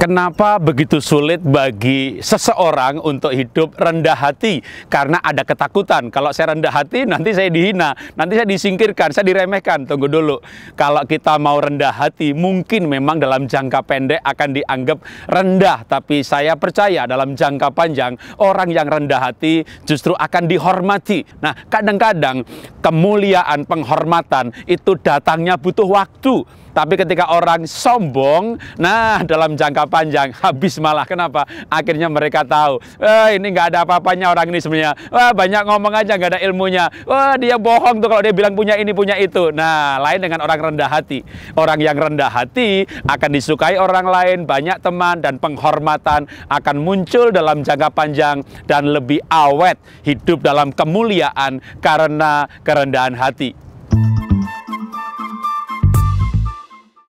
Kenapa begitu sulit bagi seseorang untuk hidup rendah hati? Karena ada ketakutan. Kalau saya rendah hati, nanti saya dihina, nanti saya disingkirkan, saya diremehkan. Tunggu dulu. Kalau kita mau rendah hati, mungkin memang dalam jangka pendek akan dianggap rendah. Tapi saya percaya dalam jangka panjang, orang yang rendah hati justru akan dihormati. Nah, kadang-kadang kemuliaan, penghormatan itu datangnya butuh waktu. Tapi ketika orang sombong, nah dalam jangka panjang habis malah. Kenapa? Akhirnya mereka tahu, eh, ini nggak ada apa-apanya orang ini sebenarnya. Wah banyak ngomong aja nggak ada ilmunya. Wah dia bohong tuh kalau dia bilang punya ini punya itu. Nah lain dengan orang rendah hati. Orang yang rendah hati akan disukai orang lain, banyak teman dan penghormatan akan muncul dalam jangka panjang dan lebih awet hidup dalam kemuliaan karena kerendahan hati.